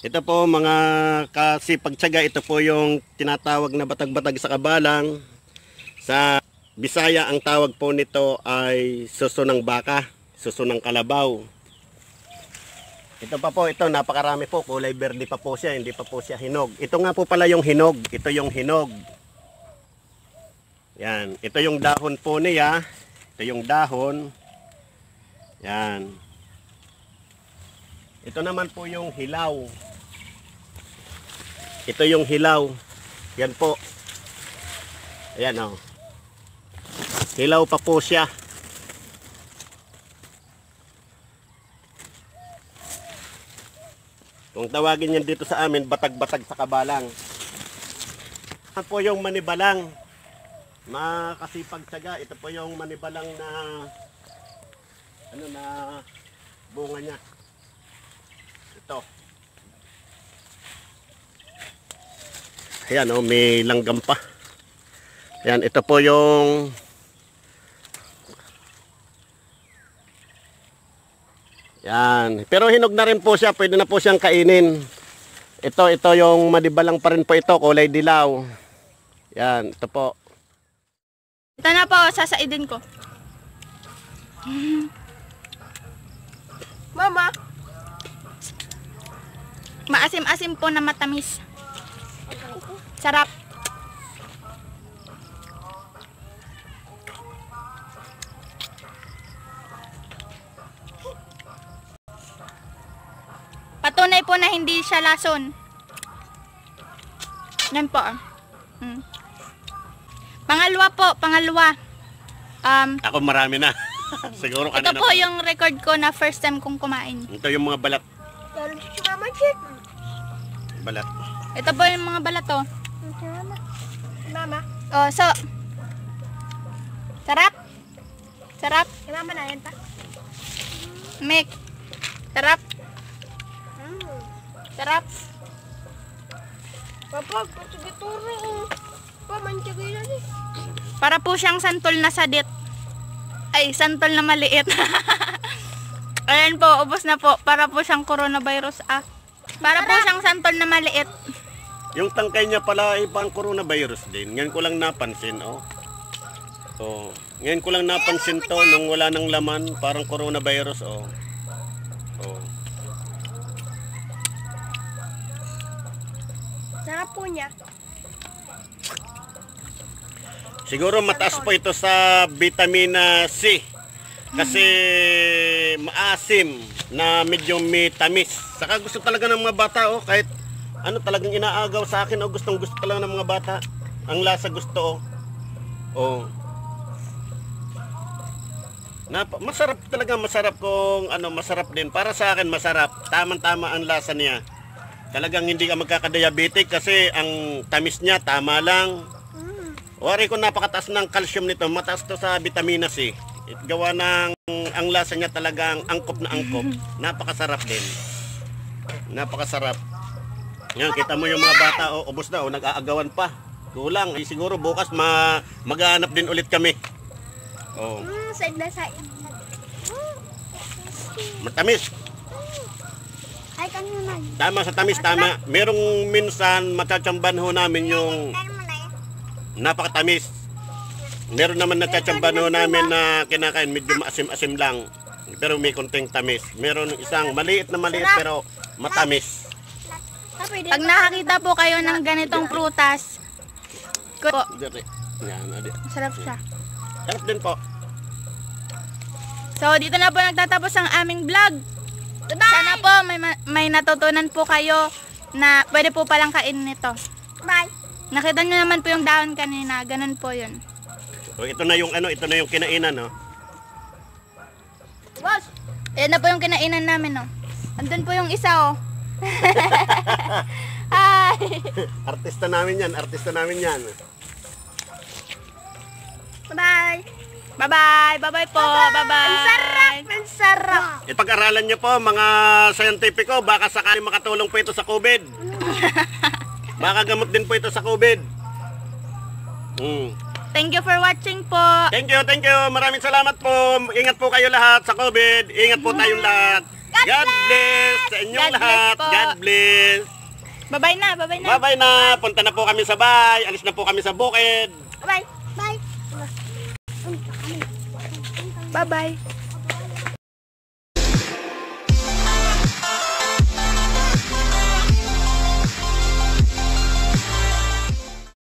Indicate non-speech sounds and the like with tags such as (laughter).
Ito po mga kasipagtsaga, ito po yung tinatawag na batag-batag sa kabalang. Sa Bisaya, ang tawag po nito ay suso ng baka, suso ng kalabaw. Ito pa po, ito napakarami po, kulay berde pa po siya, hindi pa po siya hinog. Ito nga po pala yung hinog, ito yung hinog. Yan, ito yung dahon po niya, ito yung dahon. Yan. Ito naman po yung hilaw. Ito yung hilaw. Yan po. Ayan o. Oh. Hilaw pa po siya. Kung tawagin yan dito sa amin, batag-batag sa kabalang. Ito po yung manibalang. Makasipag tsaga. Ito po yung manibalang na ano na bunga niya. Ito. Ayan oh, may langgam pa. Ayan, ito po yung Yan. Pero hinog na rin po siya. Pwede na po siyang kainin. Ito, ito yung madibalang pa rin po ito. Kulay dilaw. Yan. Ito po. Ito na po, sasaidin ko. (laughs) Mama, Maasim-asim po na matamis. Sarap. Patunay po na hindi siya lason. Yan po. ah. Mm. Pangalawa po, pangalawa. Um, Ako marami na. (laughs) Siguro ito kanina. po yung record ko na first time kong kumain. Ito yung mga balat. Balat. Ito po yung mga balat oh. Mama. Oh, so. Sarap. Sarap. Si Mama na yan pa. Mek. Sarap. Mm. Sarap. Papa, sige turo. Pa, manchagay na eh. Para po siyang santol na sadit. Ay, santol na maliit. (laughs) Ayan po, ubos na po. Para po siyang coronavirus ah. Para po siyang santol na maliit. Yung tangkay niya pala ay pang coronavirus din. Ngayon ko lang napansin, oh. Oh, ngayon ko lang napansin to nung wala nang laman, parang coronavirus, oh. Oh. Sarap po niya. Siguro mataas po ito sa vitamina C. Kasi maasim na medyo may tamis. Saka gusto talaga ng mga bata oh, kahit ano talagang inaagaw sa akin oh, gustong gusto talaga ng mga bata. Ang lasa gusto oh. Oh. Nap masarap talaga masarap kung ano masarap din para sa akin masarap tamang-tama ang lasa niya talagang hindi ka magkakadiabetic kasi ang tamis niya tama lang. Wari ko napakataas ng calcium nito, mataas to sa vitamina C. It- Gawa ng ang lasa niya talagang angkop na angkop. Napakasarap din. Napakasarap. Yan, kita mo yung mga bata, oh, ubos na, oh, nag-aagawan pa. Kulang, eh, siguro bukas ma maghahanap din ulit kami. Oh, Mm, side na side. matamis. Ay, kanyo na. Tama sa tamis, tama. Merong minsan matsatsamban ho namin yung napakatamis. Meron naman natsatsamban ho namin na kinakain, medyo maasim-asim lang. Pero may konting tamis. Meron isang maliit na maliit pero matamis. Ah, Pag nakakita po kayo ng ganitong prutas. Yan, adi. sarap siya. Sarap din po. So, dito na po nagtatapos ang aming vlog. Sana po may, ma- may natutunan po kayo na pwede po palang kainin nito. Bye. Nakita nyo naman po yung dahon kanina, ganun po yun. So, ito na yung ano, ito na yung kinainan, no. Boss. Ayan na po yung kinainan namin, no. Andun po yung isa, oh. (laughs) Ay! Artista namin yan, artista namin yan. Bye. Bye-bye! Bye-bye po! Bye-bye! Ang sarap. Ang sarap. Ipag-aralan niyo po, mga scientifico, baka sakali makatulong po ito sa COVID. (laughs) Baka gamot din po ito sa COVID. Mm. Thank you for watching po. Thank you, thank you. Maraming salamat po. Ingat po kayo lahat sa COVID. Ingat po tayong lahat. God bless sa inyong God bless lahat. po. God bless. Bye-bye na, bye-bye na. Bye-bye na. Punta na po kami sa bahay. Alis na po kami sa bukid. Bye. Bye. Bye-bye.